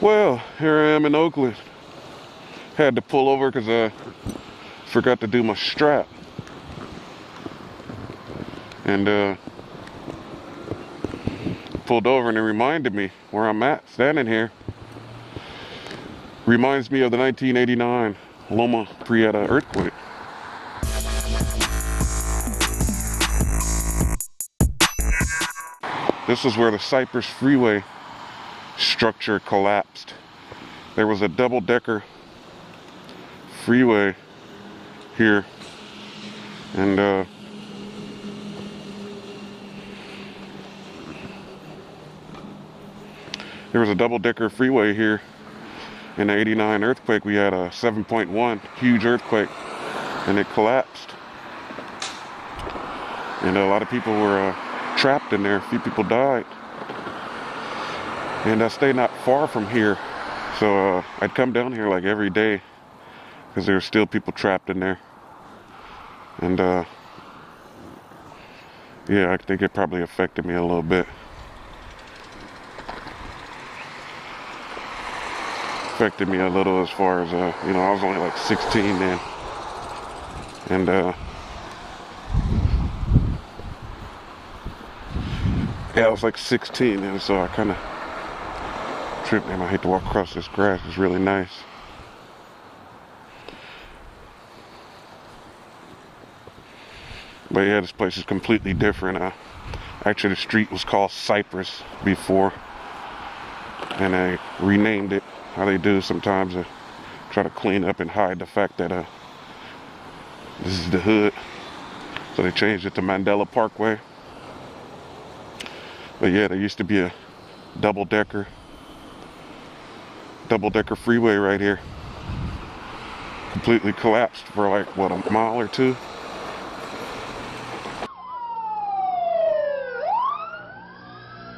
Well, here I am in Oakland. Had to pull over because I forgot to do my strap. And uh, pulled over and it reminded me where I'm at, standing here. Reminds me of the 1989 Loma Prieta earthquake. This is where the Cypress Freeway structure collapsed. There was a double decker freeway here and uh, there was a double decker freeway here. In the 89 earthquake we had a 7.1 huge earthquake and it collapsed. And a lot of people were uh, trapped in there. A few people died and I stay not far from here so uh, I'd come down here like every day because there were still people trapped in there. And uh, yeah I think it probably affected me a little bit. Affected me a little as far as uh, you know I was only like 16 then. And uh, yeah I was like 16 and so I kind of and I hate to walk across this grass it's really nice but yeah this place is completely different uh, actually the street was called Cypress before and they renamed it how they do sometimes try to clean up and hide the fact that uh, this is the hood. So they changed it to Mandela Parkway. But yeah, there used to be a double decker, double decker freeway right here. Completely collapsed for like, what, a mile or two?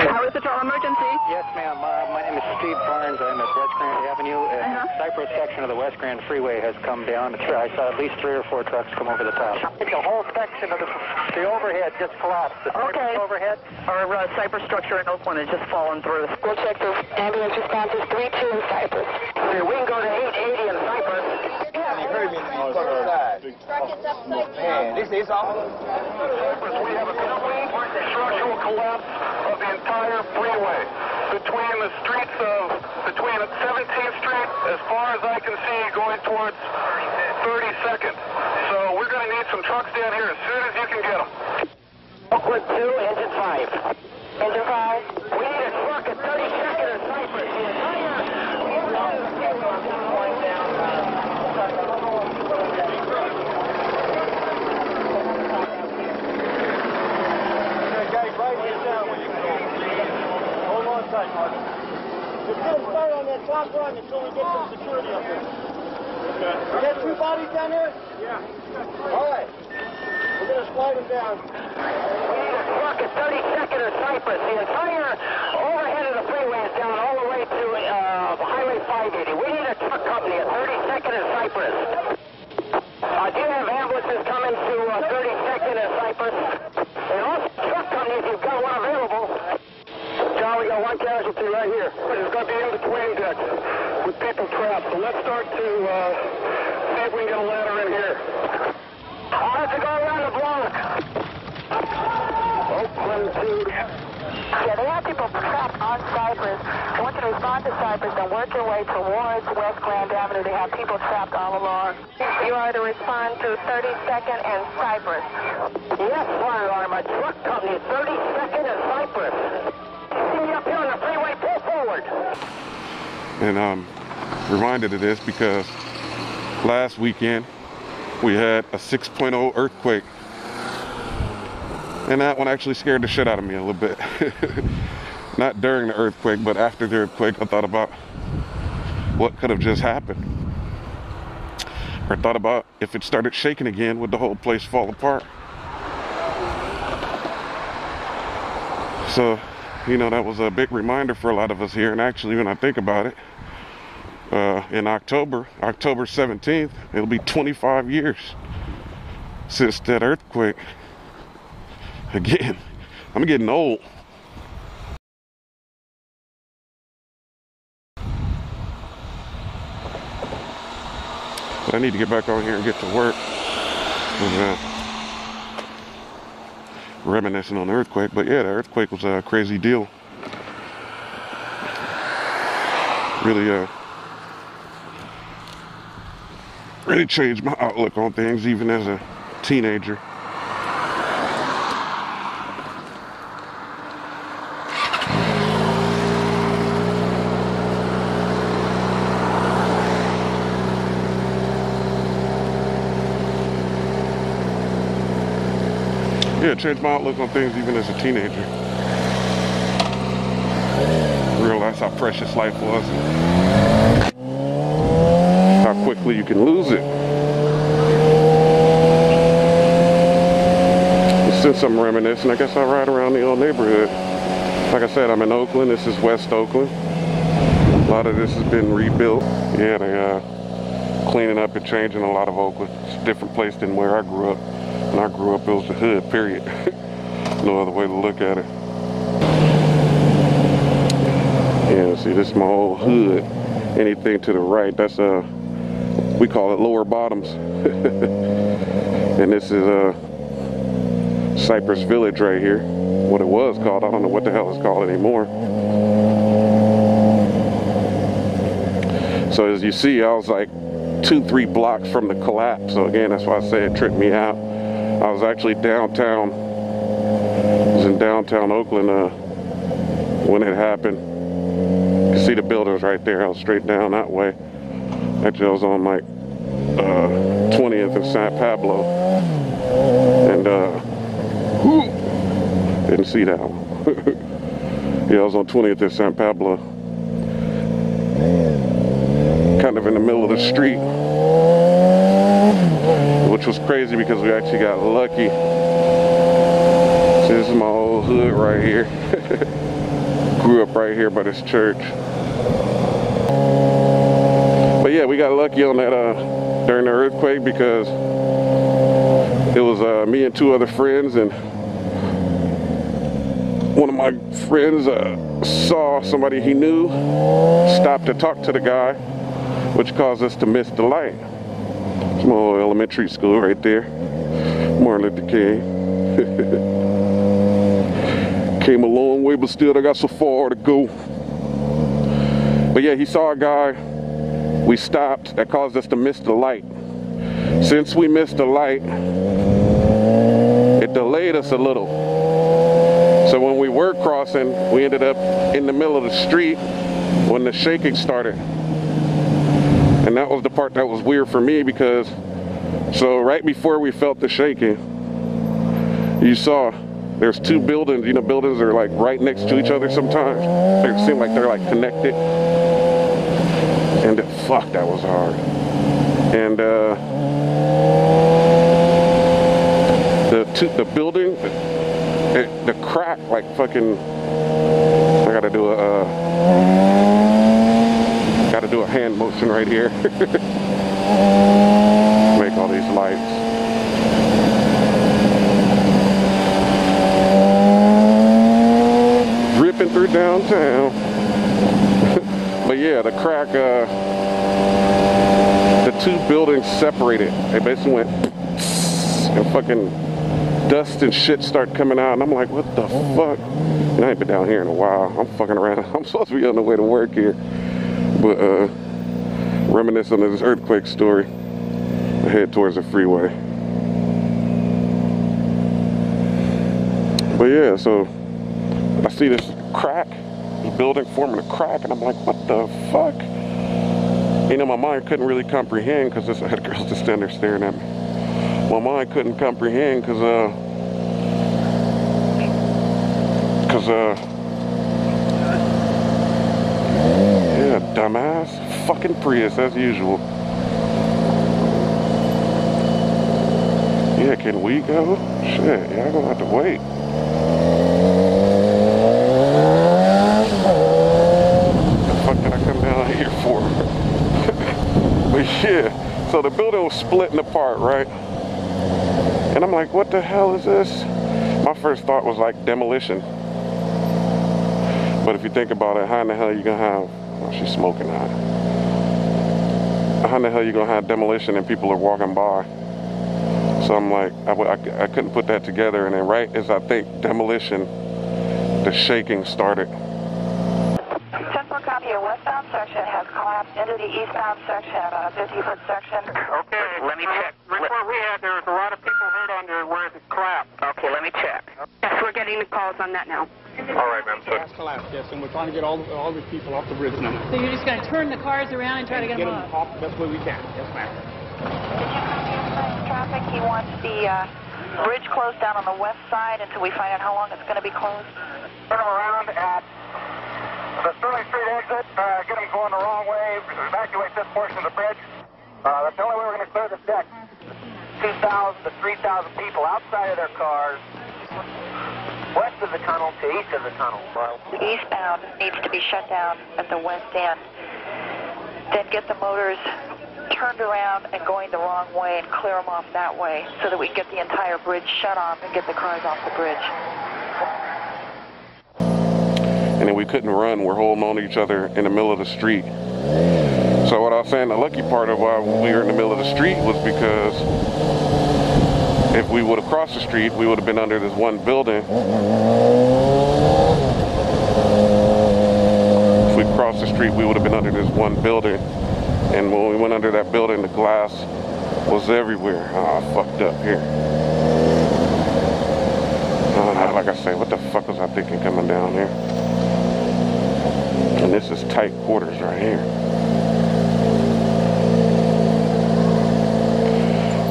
How is it our emergency? Yes, ma'am. Uh, my name is Steve Barnes. I'm at West Grand Avenue. Uh, Uh-huh. Cypress section of the West Grand Freeway has come down. I saw at least three or four trucks come over the top. The whole section of the, the overhead just collapsed. The Okay. overhead. Our uh, Cypress structure in Oakland has just fallen through. We'll check the ambulance responses 3-2 in Cypress. Okay, we can go to 880 in Cypress. We have a complete structural collapse of the entire freeway between the streets of between 17th Street, as far as I can see, going towards 32nd. So we're going to need some trucks down here as soon as you can get them. Oakland 2, engine 5. Engine 5. We need a truck at 32nd in Cypress. The entire Tight, Mark. Just get them started on that top run until we get some security up there. Okay. We got two bodies down there? Yeah. All right. We're going to slide them down. We need a truck at 32nd and Cypress. The entire overhead of the freeway is down all the way to uh, Highway 580. We need a truck company at 32nd and Cypress. Uh, do you have ambulances coming to uh, 32nd and Cypress? And also truck company if you've got one available. John, we got one casualty right here. It's going to be in between decks with people trapped. So let's start to uh, see if we can get a ladder in here. I'll have to go around the block. Oakland 2. Yeah, they have people trapped on Cypress. I want you to respond to Cypress and work your way towards West Grand Avenue. They have people trapped all along. You are to respond to 32nd and Cypress. Yes, fire alarm. A truck company 32nd and Cypress. And I'm reminded of this because last weekend we had a 6.0 earthquake. And that one actually scared the shit out of me a little bit. Not during the earthquake, but after the earthquake, I thought about what could have just happened. Or thought about if it started shaking again, would the whole place fall apart? So, you know, that was a big reminder for a lot of us here. And actually, when I think about it, uh, in October, October 17th, it'll be 25 years since that earthquake. Again, I'm getting old. But I need to get back on here and get to work. Uh, Reminiscing on the earthquake. But yeah, the earthquake was a crazy deal. Really, uh, really changed my outlook on things, even as a teenager. Yeah, changed my outlook on things even as a teenager. Realize how precious life was how quickly you can lose it. Since I'm reminiscing, I guess I'll ride around the old neighborhood. Like I said, I'm in Oakland. This is West Oakland. A lot of this has been rebuilt. Yeah, they uh, cleaning up and changing a lot of Oakland. It's a different place than where I grew up. I grew up, it was the hood, period. no other way to look at it. Yeah, see, this is my old hood. Anything to the right, that's, uh, we call it lower bottoms. and this is, uh, Cypress Village right here. What it was called, I don't know what the hell it's called anymore. So as you see, I was like two, three blocks from the collapse. So again, that's why I say it tripped me out. Was actually downtown. I was in downtown Oakland uh, when it happened. You can see the buildings right there. I was straight down that way. Actually, I was on like uh, 20th and San Pablo. And uh, didn't see that one. yeah, I was on 20th and San Pablo. Kind of in the middle of the street was crazy because we actually got lucky. So this is my old hood right here. Grew up right here by this church. But yeah, we got lucky on that uh, during the earthquake because it was uh, me and two other friends and one of my friends uh, saw somebody he knew, stopped to talk to the guy, which caused us to miss the light. Small elementary school right there. Luther King. Came a long way, but still I got so far to go. But yeah, he saw a guy. We stopped. That caused us to miss the light. Since we missed the light, it delayed us a little. So when we were crossing, we ended up in the middle of the street when the shaking started. And that was the part that was weird for me because so right before we felt the shaking, you saw there's two buildings, you know, buildings are like right next to each other sometimes. They seem like they're like connected. And it, fuck, that was hard. And uh, the two, the building, it, the crack, like fucking. I gotta do a. Uh, gotta do a hand motion right here. Make all these lights. Ripping through downtown. but yeah, the crack, uh, the two buildings separated. They basically went and fucking dust and shit start coming out. And I'm like, what the fuck? And I ain't been down here in a while. I'm fucking around. I'm supposed to be on the way to work here. But, uh, reminiscent of this earthquake story. I head towards the freeway. But yeah, so I see this crack, the building forming a crack, and I'm like, what the fuck? You know, my mind couldn't really comprehend because I had girls just standing there staring at me. My mind couldn't comprehend because, uh, because, uh, yeah, dumbass, fucking Prius as usual. Yeah, can we go? Shit, yeah, I'm gonna have to wait. The fuck did I come down here for? but yeah, so the building was splitting apart, right? And I'm like, what the hell is this? My first thought was like demolition. But if you think about it, how in the hell are you gonna have? Oh, she's smoking hot. how the hell you gonna have demolition and people are walking by? So I'm like, I I couldn't put that together. And then right as I think demolition, the shaking started. 10-4 copy, your westbound section has collapsed into the eastbound section, about a 50-foot section. Okay, let me check. Report we had, there was a lot of people hurt under where it collapsed. Okay, let me check. Yes, we're getting the calls on that now. All right, ma'am. So Gas collapse, yes, and we're trying to get all, all these people off the bridge now. So you're just going to turn the cars around and try to get Get them them off? off the best way we can. Yes, ma'am. Traffic, he wants the uh, bridge closed down on the west side until we find out how long it's going to be closed. turn them around at the Sterling Street exit. Uh, get them going the wrong way. Evacuate this portion of the bridge. Uh, that's the only way we're going to clear this deck. 2,000 to 3,000 people outside of their cars. West of the tunnel to east of the tunnel. The eastbound needs to be shut down at the west end. Then get the motors turned around and going the wrong way and clear them off that way so that we can get the entire bridge shut off and get the cars off the bridge. and then we couldn't run. We're holding on to each other in the middle of the street. So what I was saying, the lucky part of why we were in the middle of the street was because if we would have crossed the street, we would have been under this one building. If we crossed the street, we would have been under this one building. And when we went under that building, the glass was everywhere. Oh, I fucked up here. Uh, like I say, what the fuck was I thinking coming down here? And this is tight quarters right here.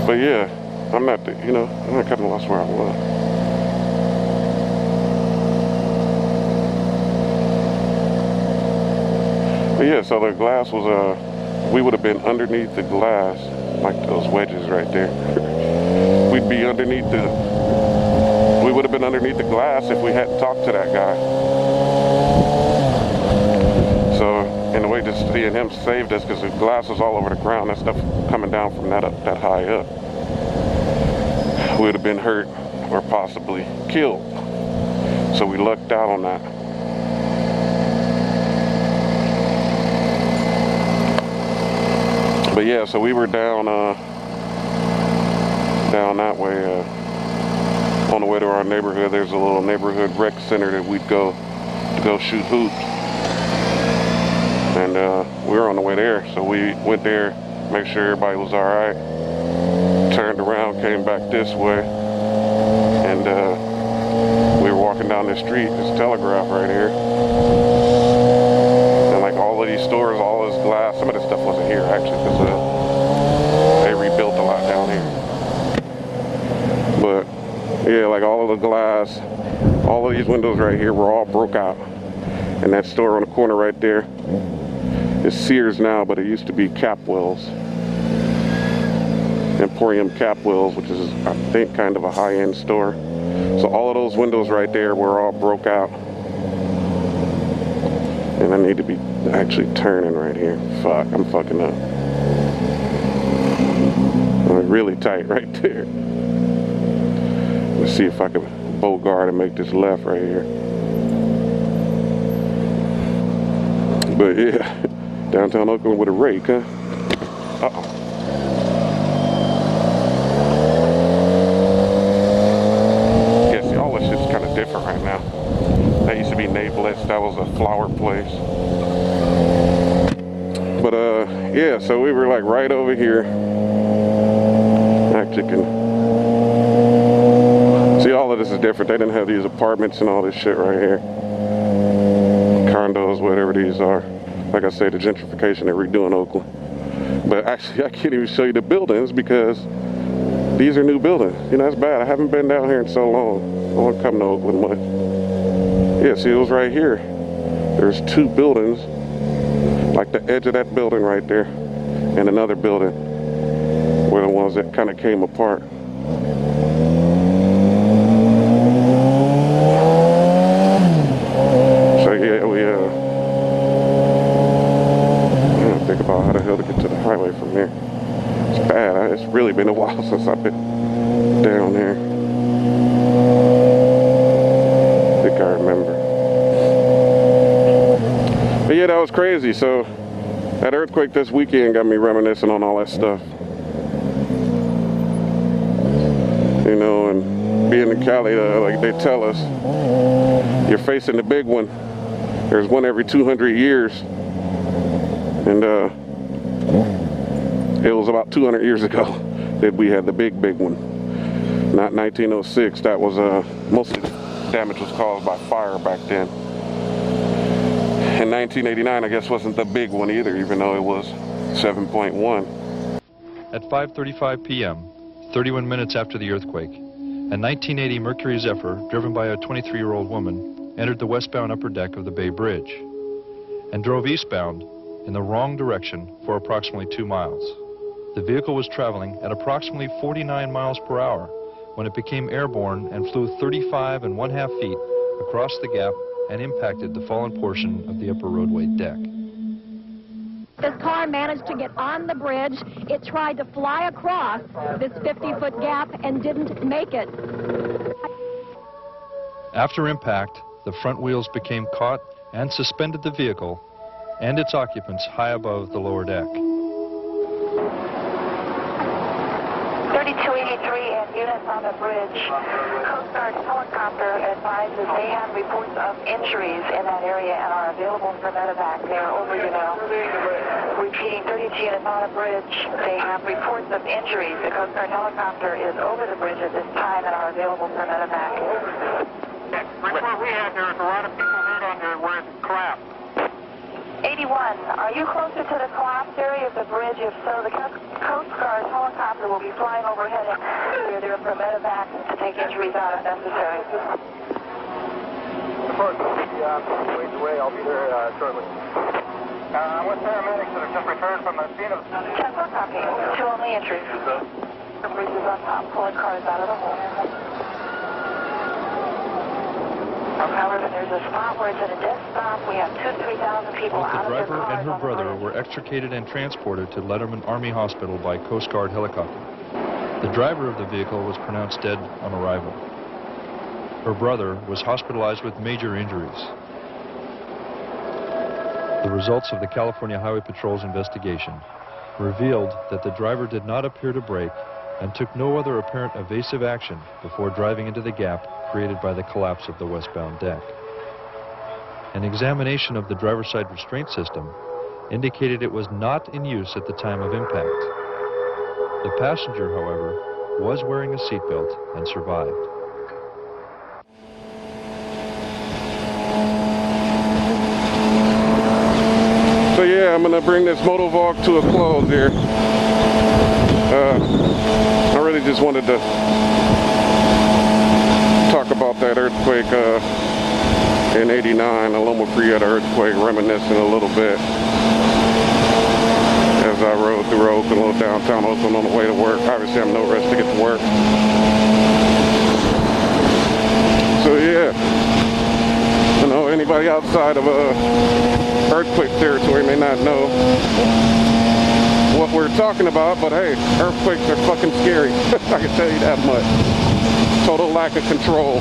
But yeah, I'm not, the, you know, I kind of lost where I was. But yeah, so the glass was, uh, we would have been underneath the glass, like those wedges right there. We'd be underneath the, we would have been underneath the glass if we hadn't talked to that guy. So in a way, just seeing him saved us because the glass was all over the ground. That stuff coming down from that up, that high up. Would have been hurt or possibly killed. So we lucked out on that. But yeah, so we were down, uh, down that way. Uh, on the way to our neighborhood, there's a little neighborhood rec center that we'd go to go shoot hoops and uh, we were on the way there. So we went there, make sure everybody was all right. Turned around, came back this way, and uh, we were walking down this street. This telegraph right here, and like all of these stores, all this glass. Some of this stuff wasn't here actually, because uh, they rebuilt a lot down here. But yeah, like all of the glass, all of these windows right here were all broke out. And that store on the corner right there is Sears now, but it used to be Capwells. Emporium Capwells, which is, I think, kind of a high-end store. So all of those windows right there were all broke out. And I need to be actually turning right here. Fuck, I'm fucking up. I'm really tight right there. Let's see if I can bogart and make this left right here. But yeah, downtown Oakland with a rake, huh? Uh-oh. Yeah, see, all this shit's kind of different right now. That used to be Nablets. That was a flower place. But, uh, yeah, so we were, like, right over here. Actually can... See, all of this is different. They didn't have these apartments and all this shit right here condos, whatever these are. Like I say, the gentrification they're redoing Oakland. But actually, I can't even show you the buildings because these are new buildings. You know, that's bad. I haven't been down here in so long. I don't come to Oakland much. Yeah, see, it was right here. There's two buildings, like the edge of that building right there, and another building were the ones that kind of came apart. So yeah, we uh, gotta think about how the hell to get to the highway from here. It's bad. It's really been a while since I've been down there. I think I remember. But yeah, that was crazy. So That earthquake this weekend got me reminiscing on all that stuff. You know, and being in Cali, uh, like they tell us, you're facing the big one. There's one every 200 years. And uh, it was about 200 years ago that we had the big, big one. Not 1906. That was uh, most of the damage was caused by fire back then. And 1989, I guess, wasn't the big one either, even though it was 7.1. At 5.35 p.m., 31 minutes after the earthquake, a 1980 Mercury Zephyr, driven by a 23-year-old woman, entered the westbound upper deck of the Bay Bridge and drove eastbound in the wrong direction for approximately two miles. The vehicle was traveling at approximately 49 miles per hour when it became airborne and flew 35 and one half feet across the gap and impacted the fallen portion of the upper roadway deck. This car managed to get on the bridge. It tried to fly across this 50-foot gap and didn't make it. After impact, the front wheels became caught and suspended the vehicle and its occupants high above the lower deck. On the bridge. Coast Guard helicopter advises they have reports of injuries in that area and are available for medevac. They are over you now. Repeating 32 units on the bridge. They have reports of injuries. The Coast Guard helicopter is over the bridge at this time and are available for medevac. Report we have, there's a lot of people hurt on there where it's collapsed. 81, are you closer to the collapsed area of the bridge? If so, the Co- Coast Guard helicopter will be flying overhead and we're there for medevac to take injuries out if necessary. Report, uh, ways away. I'll be there uh, shortly. Uh, what paramedics that have just returned from the scene of... 10 4 copy. Two only bridge is on top, pulling cars out of the hole. However, there's a spot where it's at a dead stop. We have two, 3,000 people Both the out of their driver and her brother were extricated and transported to Letterman Army Hospital by Coast Guard helicopter. The driver of the vehicle was pronounced dead on arrival. Her brother was hospitalized with major injuries. The results of the California Highway Patrol's investigation revealed that the driver did not appear to brake and took no other apparent evasive action before driving into the gap created by the collapse of the westbound deck. An examination of the driver's side restraint system indicated it was not in use at the time of impact. The passenger, however, was wearing a seatbelt and survived. So yeah, I'm gonna bring this motovlog to a close here. Uh, just wanted to talk about that earthquake uh, in 89, the Loma Prieta earthquake, reminiscing a little bit as I rode through Oakland, downtown Oakland on the way to work. Obviously, I'm no rush to get to work. So yeah, you know, anybody outside of uh, earthquake territory may not know what we're talking about, but hey, earthquakes are fucking scary. I can tell you that much. Total lack of control.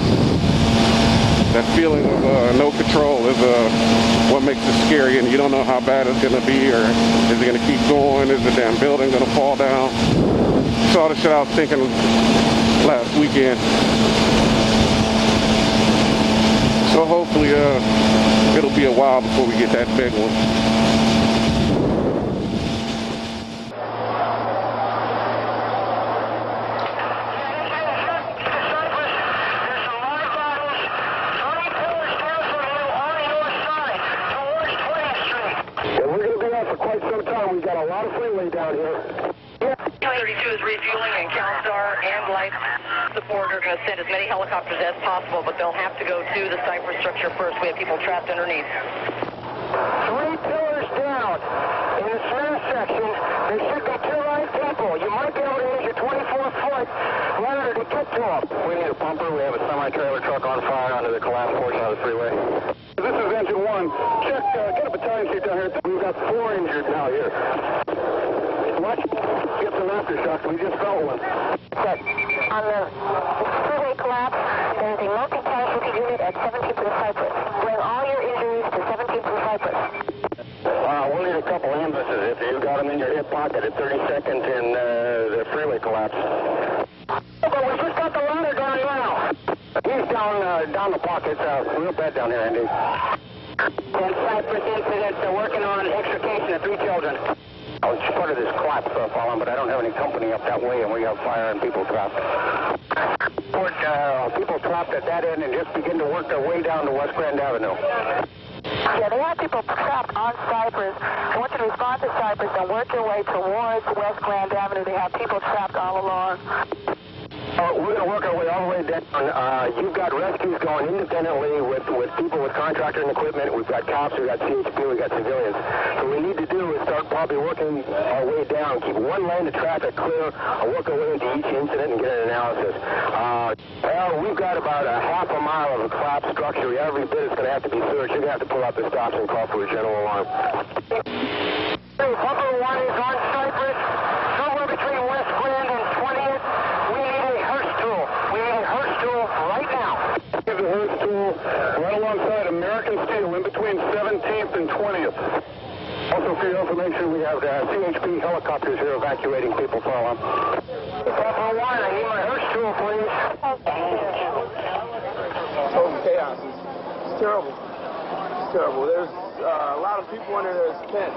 That feeling of uh, no control is uh, what makes it scary, and you don't know how bad it's gonna be, or is it gonna keep going? Is the damn building gonna fall down? All the shit I was thinking last weekend. So hopefully, uh, it'll be a while before we get that big one. Yeah, we're going to be out for quite some time. We've got a lot of freeway down here. 232 is refueling and CalStar and Life Support are going to send as many helicopters as possible, but they'll have to go to the Cypress structure first. We have people trapped underneath. Three pillars down. In the center section, there should be two live people. You might be able to use your 24-foot ladder to get to them. We need a bumper. We have a semi-trailer truck on fire under the collapsed portion of the freeway. This is engine one. Check, uh, get a battalion chief down here. We've got four injured now here. Watch, get some aftershocks. We just felt one. Check. On the freeway collapse, there is a multi-casualty unit at 17th and Cypress. Bring all your injuries to 17th and Cypress. Uh, we'll need a couple ambulances at 30 seconds in uh, the freeway collapse. But we just got the ladder going now. He's down uh, down the pocket. It's uh, real bad down here, Andy. And Cypress incident, they're working on extrication of three children. I was part of this collapse uh, falling, but I don't have any company up that way, and we have fire and people trapped. Port, uh, people trapped at that end and just begin to work their way down to West Grand Avenue. Yeah, they have people trapped on Cypress. I want you to respond to Cypress and work your way towards West Grand Avenue. They have people trapped all along. We're going to work our way all the way down. Uh, you've got rescues going independently with, with people with contractor and equipment. We've got cops, we've got CHP, we've got civilians. So we need to do is start probably working our way down, keep one lane of traffic clear, work our way into each incident and get an analysis. Uh, well, we've got about a half a mile of a collapsed structure. Every bit is going to have to be searched. You're going to have to pull out the stops and call for a general alarm. Bumper one is on Cypress, somewhere between West Grand and 20th. We need a Hurst tool. We need a Hurst tool right now. Give the Hurst tool right alongside American Steel in between 17th and 20th. Also, for your information, we have uh, CHP helicopters here evacuating people from. Bumper one, I need my Hurst tool, please. Total chaos. It's, it's terrible. It's terrible. There's uh, a lot of people under there spent.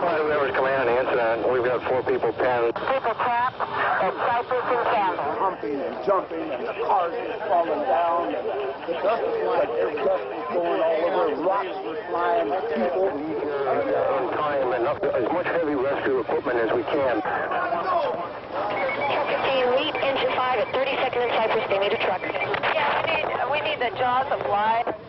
Five members command the incident. We've got four people pinned. People trapped at Cypress and Campbell. Humping and jumping, and the cars were falling down, and the dust was flying. Every dust was going all over. Rocks were flying. People. In time and up, as much heavy rescue equipment as we can. 15, lead engine 5 at 30 seconds in Cypress. They need a truck. Yeah, we need, we need the jaws of life.